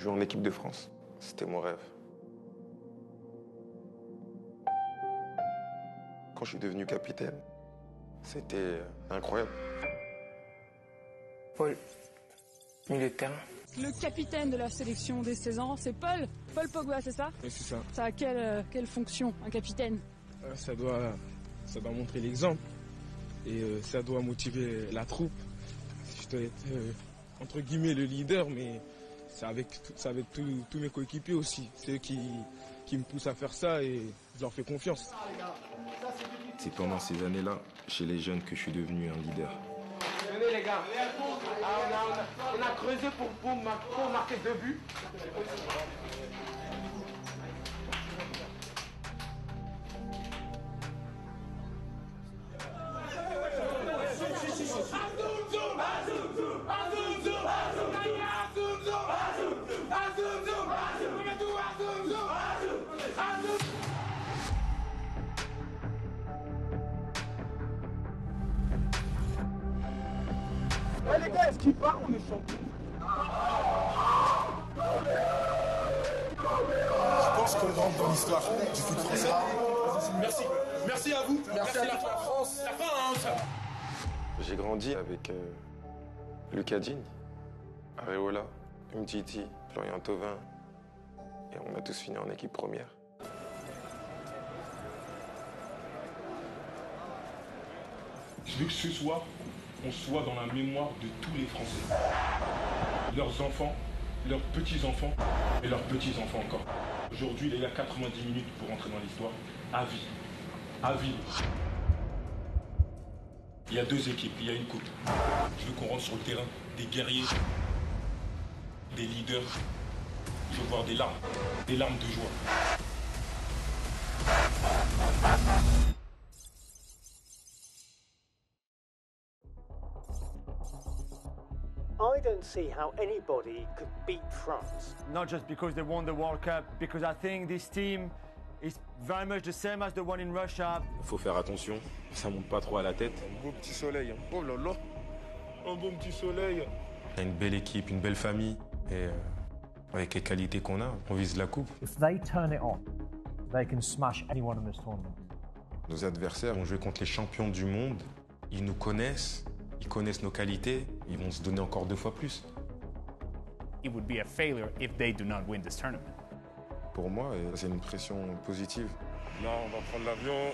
Jouer en équipe de France, c'était mon rêve. Quand je suis devenu capitaine, c'était incroyable. Paul, milieu de terrain. Le capitaine de la sélection des 16 ans, c'est Paul. Paul Pogba, c'est ça? Oui, c'est ça. Ça a quelle, euh, quelle fonction, un capitaine? Euh, ça, doit, ça doit montrer l'exemple et euh, ça doit motiver la troupe. Je dois être, euh, entre guillemets, le leader, mais c'est avec, avec tous tous mes coéquipiers aussi. C'est eux qui, qui me poussent à faire ça et je leur fais confiance. C'est pendant ces années-là, chez les jeunes, que je suis devenu un leader. Venez les gars, Ah, on, a, on a- on a creusé pour, pour marquer deux buts. Eh les gars, est-ce qu'il part ou on est champion Je pense qu'on rentre dans l'histoire du foot français. Merci. Merci à vous. Merci, à la France. La France. J'ai grandi avec euh, Lucas Digne, Areola, Umtiti, Florian Thauvin. Et on a tous fini en équipe première. Je veux que ce soir, on soit dans la mémoire de tous les Français. Leurs enfants, leurs petits-enfants et leurs petits-enfants encore. Aujourd'hui, il y a 90 minutes pour entrer dans l'histoire. À vie. À vie. Il y a deux équipes, il y a une coupe. Je veux qu'on rentre sur le terrain des guerriers, des leaders. Je veux voir des larmes, des larmes de joie. I don't see how anybody could beat France. not just because they won the World Cup, because I think this team is very much the same as the one in Russia. Faut faire attention, ça monte pas trop à la tête. Un beau petit soleil. hein. Oh là là. Un bon petit soleil. On a une belle équipe, une belle famille. Et euh, avec les qualités qu'on a, on vise la coupe. If they turn it on, they can smash anyone in this tournament. Nos adversaires ont joué contre les champions du monde. Ils nous connaissent, ils connaissent nos qualités. Ils vont se donner encore deux fois plus. It would be a failure if they do not win this tournament. Pour moi, euh, c'est une pression positive. Là, on va prendre l'avion.